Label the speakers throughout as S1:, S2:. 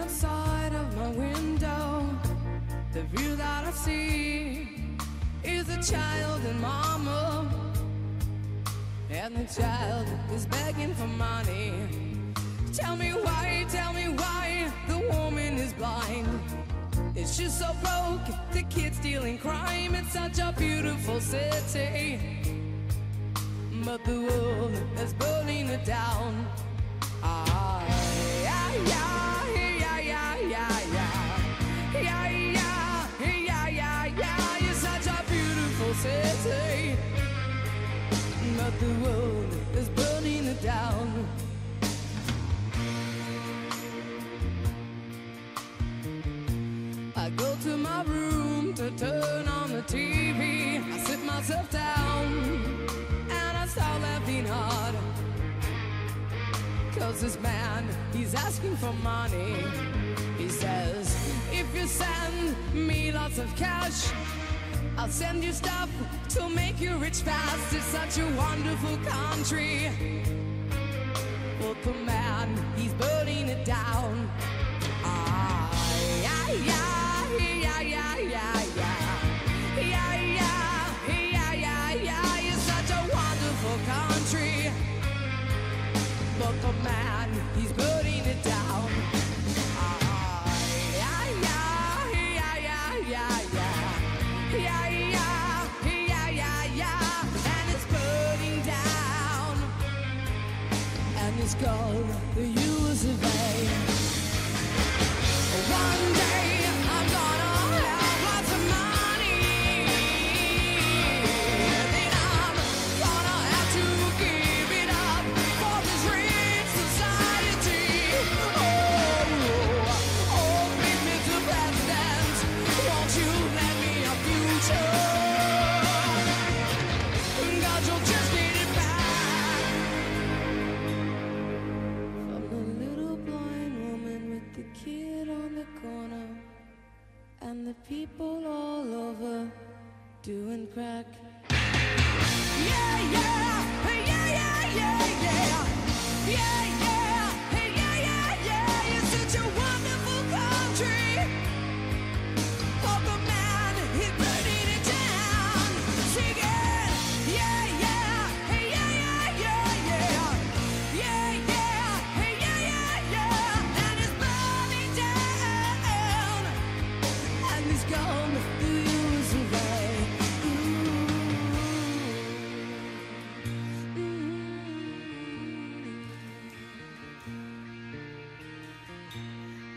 S1: outside of my window. The view that I see is a child and mama. And the child is begging for money. Tell me why, tell me why the woman is blind. It's just so broke, the kids stealing crime. It's such a beautiful city. But the world is burning it down. Go to my room to turn on the TV. I sit myself down and I start laughing hard. Cause this man, he's asking for money. He says, if you send me lots of cash, I'll send you stuff to make you rich fast. It's such a wonderful country. The man,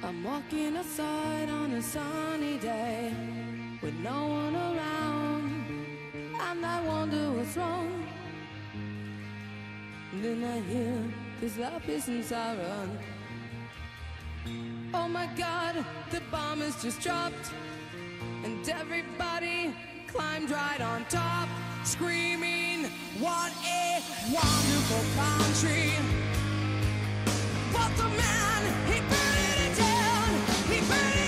S1: I'm walking outside on a sunny day with no one around, and I wonder what's wrong. Then I hear this lapis and siren. Oh my god, the bomb has just dropped, and everybody climbed right on top, screaming, What a wonderful country! But the man, he down, he burned it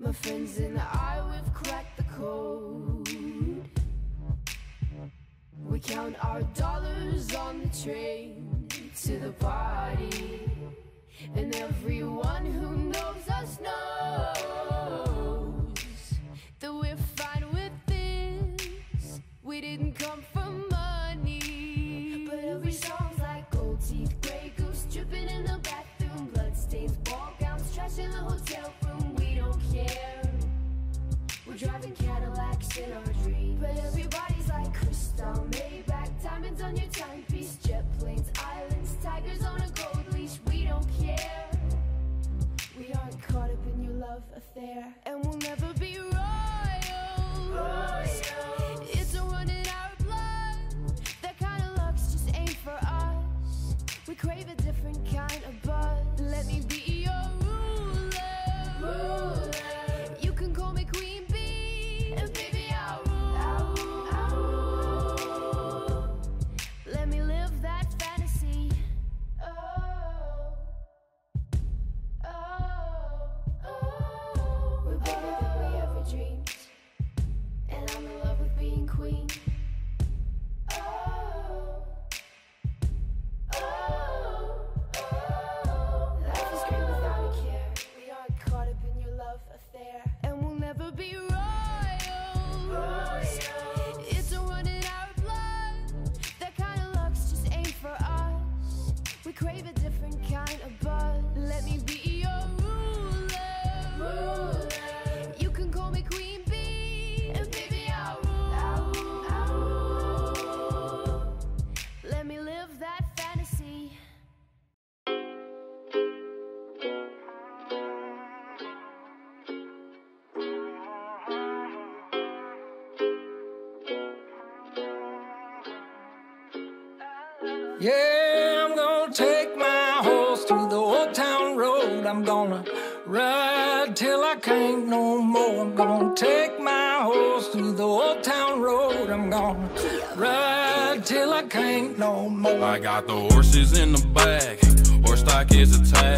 S2: My friends and I, we've cracked the code. We count our dollars on the train to the party. And everyone who knows us knows. there. And
S3: Yeah, I'm gonna take my horse through the old town road. I'm gonna ride till I can't no more. I'm gonna take my horse through the old town road. I'm gonna ride till I can't no more.
S4: I got the horses in the back, horse stock is attached.